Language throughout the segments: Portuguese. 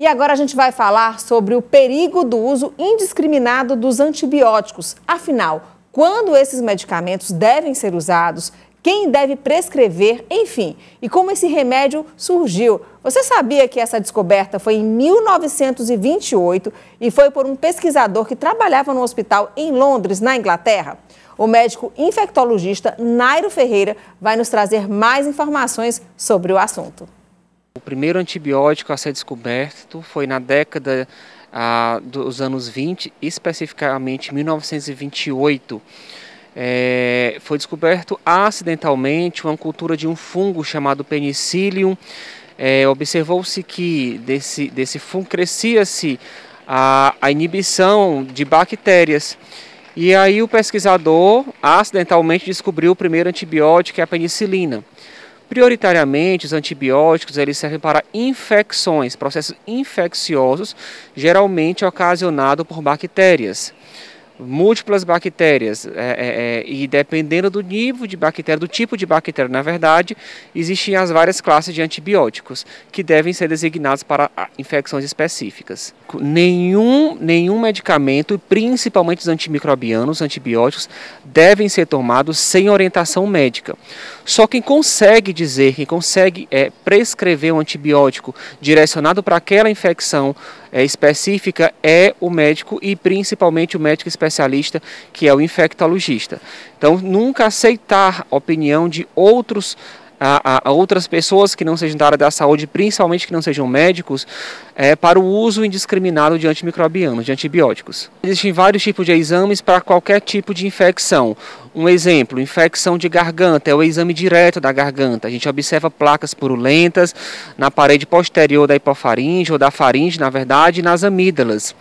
E agora a gente vai falar sobre o perigo do uso indiscriminado dos antibióticos. Afinal, quando esses medicamentos devem ser usados, quem deve prescrever, enfim, e como esse remédio surgiu. Você sabia que essa descoberta foi em 1928 e foi por um pesquisador que trabalhava no hospital em Londres, na Inglaterra? O médico infectologista Nairo Ferreira vai nos trazer mais informações sobre o assunto. O primeiro antibiótico a ser descoberto foi na década ah, dos anos 20, especificamente 1928. É, foi descoberto acidentalmente uma cultura de um fungo chamado Penicillium. É, Observou-se que desse, desse fungo crescia-se a, a inibição de bactérias. E aí o pesquisador acidentalmente descobriu o primeiro antibiótico, que é a penicilina. Prioritariamente, os antibióticos eles servem para infecções, processos infecciosos, geralmente ocasionados por bactérias múltiplas bactérias é, é, é, e dependendo do nível de bactéria, do tipo de bactéria, na verdade, existem as várias classes de antibióticos que devem ser designados para infecções específicas. Nenhum, nenhum medicamento, principalmente os antimicrobianos, antibióticos, devem ser tomados sem orientação médica. Só quem consegue dizer, quem consegue é, prescrever um antibiótico direcionado para aquela infecção é, específica é o médico e principalmente o médico especialista, que é o infectologista. Então, nunca aceitar a opinião de outros a, a, outras pessoas que não sejam da área da saúde, principalmente que não sejam médicos, é, para o uso indiscriminado de antimicrobianos, de antibióticos. Existem vários tipos de exames para qualquer tipo de infecção. Um exemplo, infecção de garganta, é o exame direto da garganta. A gente observa placas purulentas na parede posterior da hipofaringe, ou da faringe, na verdade, nas amígdalas.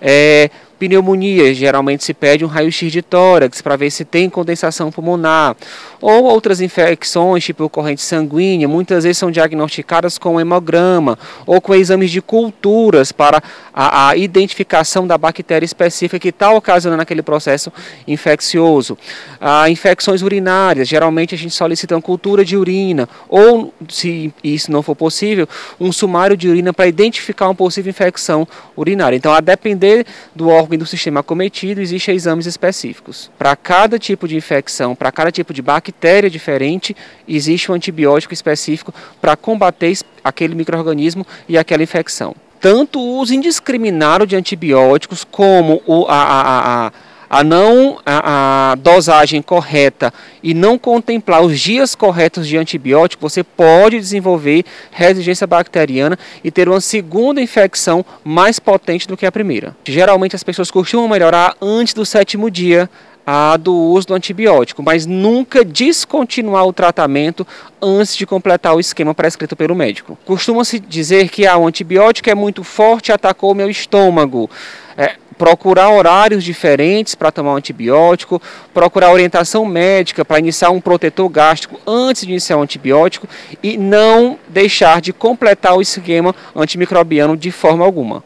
É, Pneumonia, geralmente se pede um raio-x de tórax para ver se tem condensação pulmonar. Ou outras infecções, tipo corrente sanguínea, muitas vezes são diagnosticadas com hemograma ou com exames de culturas para a, a identificação da bactéria específica que está ocasionando aquele processo infeccioso. Ah, infecções urinárias, geralmente a gente solicita uma cultura de urina ou, se isso não for possível, um sumário de urina para identificar uma possível infecção urinária. Então, a depender do órgão órgão e do sistema acometido, existem exames específicos. Para cada tipo de infecção, para cada tipo de bactéria diferente, existe um antibiótico específico para combater aquele microorganismo e aquela infecção. Tanto o uso indiscriminado de antibióticos como o, a, a, a a não a, a, dosagem correta e não contemplar os dias corretos de antibiótico, você pode desenvolver resistência bacteriana e ter uma segunda infecção mais potente do que a primeira. Geralmente as pessoas costumam melhorar antes do sétimo dia a do uso do antibiótico, mas nunca descontinuar o tratamento antes de completar o esquema prescrito pelo médico. Costuma-se dizer que ah, o antibiótico é muito forte atacou meu estômago. É, procurar horários diferentes para tomar um antibiótico, procurar orientação médica para iniciar um protetor gástrico antes de iniciar um antibiótico e não deixar de completar o esquema antimicrobiano de forma alguma.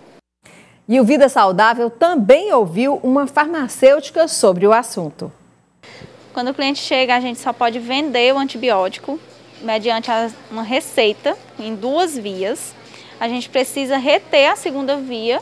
E o Vida Saudável também ouviu uma farmacêutica sobre o assunto. Quando o cliente chega, a gente só pode vender o antibiótico mediante uma receita em duas vias. A gente precisa reter a segunda via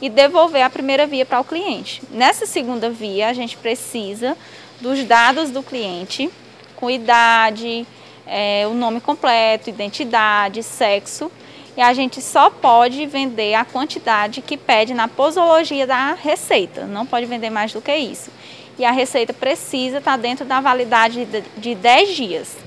e devolver a primeira via para o cliente. Nessa segunda via, a gente precisa dos dados do cliente, com idade, é, o nome completo, identidade, sexo, e a gente só pode vender a quantidade que pede na posologia da receita, não pode vender mais do que isso. E a receita precisa estar dentro da validade de 10 dias.